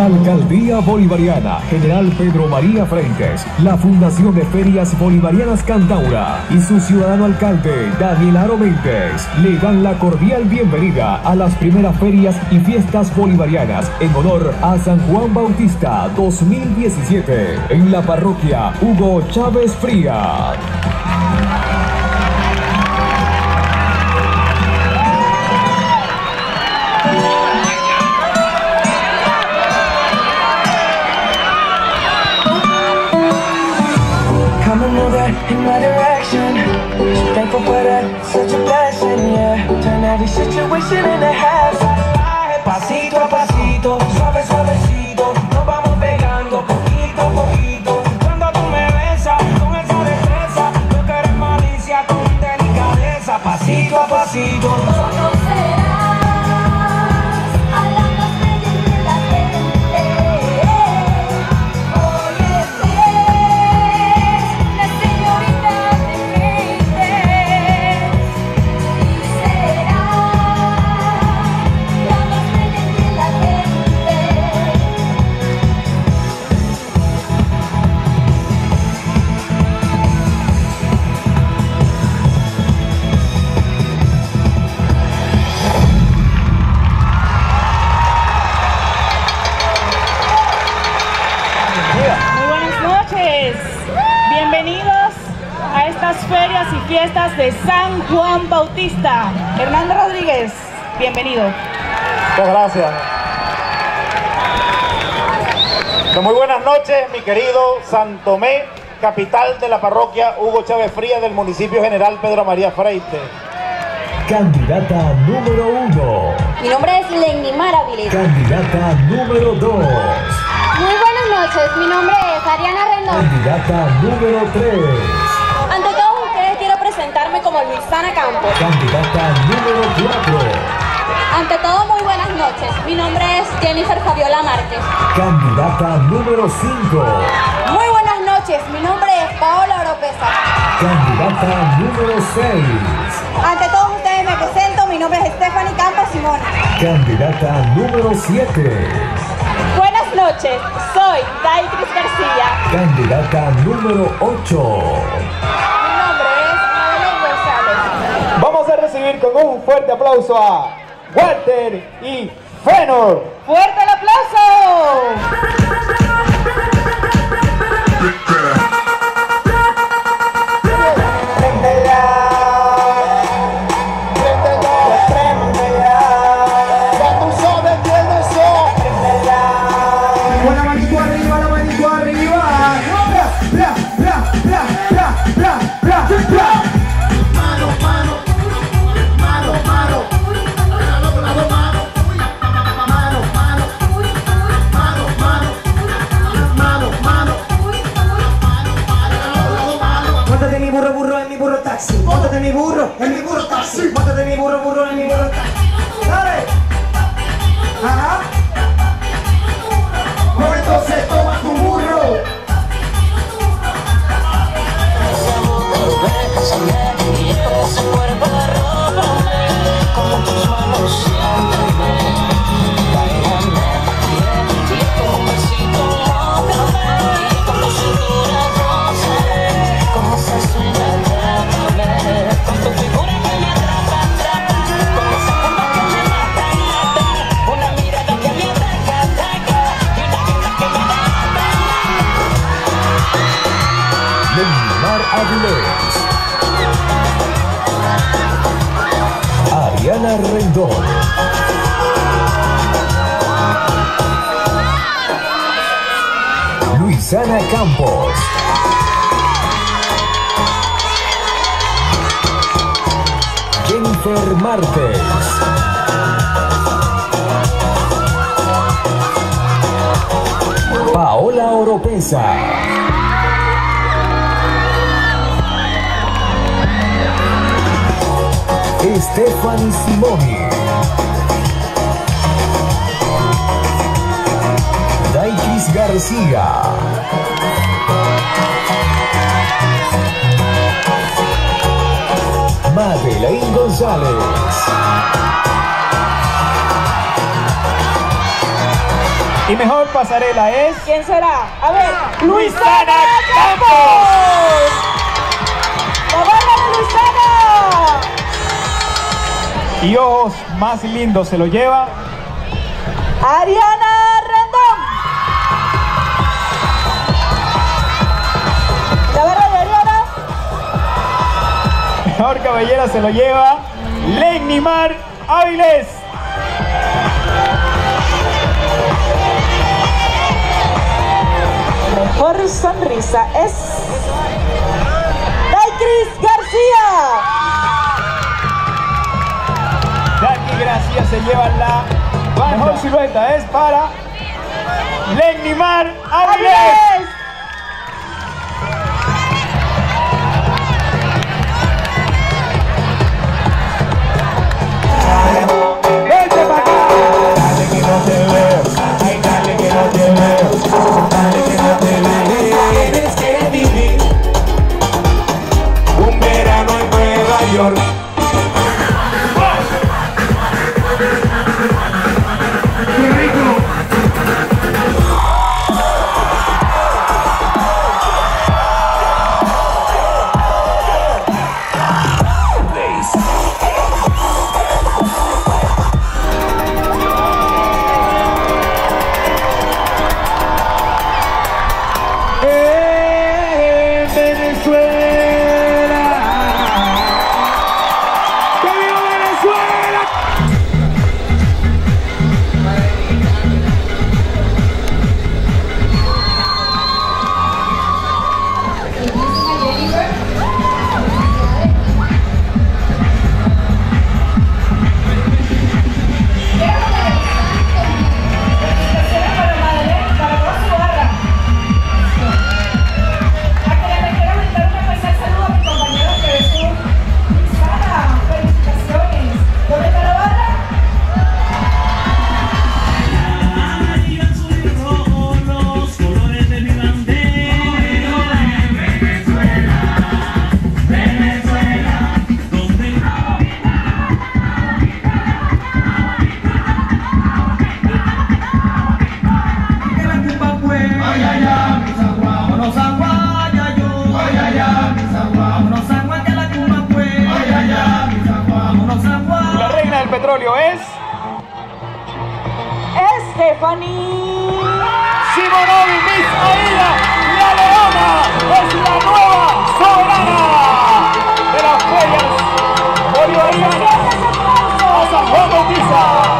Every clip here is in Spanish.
La Alcaldía Bolivariana, General Pedro María Frentes, la Fundación de Ferias Bolivarianas Cantaura y su ciudadano alcalde, Daniel Aro Méndez, le dan la cordial bienvenida a las primeras ferias y fiestas bolivarianas en honor a San Juan Bautista 2017 en la parroquia Hugo Chávez Fría. Yeah. Turn every situation into half. Pasito a pasito, noches. Bienvenidos a estas ferias y fiestas de San Juan Bautista. Hernando Rodríguez, bienvenido. Muchas gracias. Pues Muy buenas noches, mi querido Santomé, capital de la parroquia Hugo Chávez Fría del municipio general Pedro María Freite. Candidata número uno. Mi nombre es Lenimar Avilés. Candidata número dos noches, mi nombre es Ariana Rendón. Candidata número 3. Ante todos ustedes quiero presentarme como Luisana Campos. Candidata número 4. Ante todo, muy buenas noches. Mi nombre es Jennifer Fabiola Márquez. Candidata número 5. Muy buenas noches. Mi nombre es Paola Oropesa. Candidata número 6. Ante todos ustedes me presento. Mi nombre es Stephanie Campos Simón. Candidata número 7 noches, soy Daitris García. Candidata número ocho. Mi nombre es Madeleine González. Vamos a recibir con un fuerte aplauso a Walter y Fenor. ¡Fuerte el aplauso! ragazzi, portatemi burro e mi burro. Luisana Campos. Jennifer Márquez. Paola Oropesa. Stephanie Simoni. Daikis García. Madeleine González. Y mejor pasarela es ¿Quién será? A ver, Luisana Campos. Y ojos más lindos se lo lleva Ariana Rendón. La barra de Ariana. mejor cabellera se lo lleva Lenimar Áviles. Mejor sonrisa es. Se lleva la mejor silueta es para Áviles. Áviles. Petróleo es Stephanie. Simonovi Miss Aida, la leona, es la nueva soberana de las ferias bolivarianas a San Juan Bautista.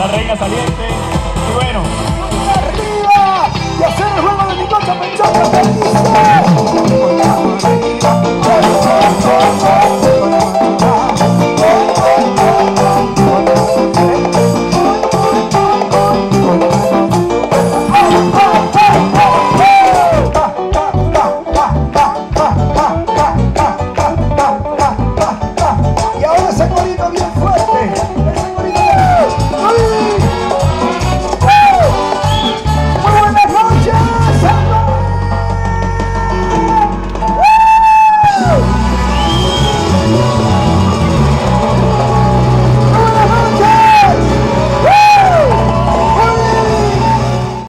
La reina saliente. Y bueno, arriba y hacer el juego de mi pensando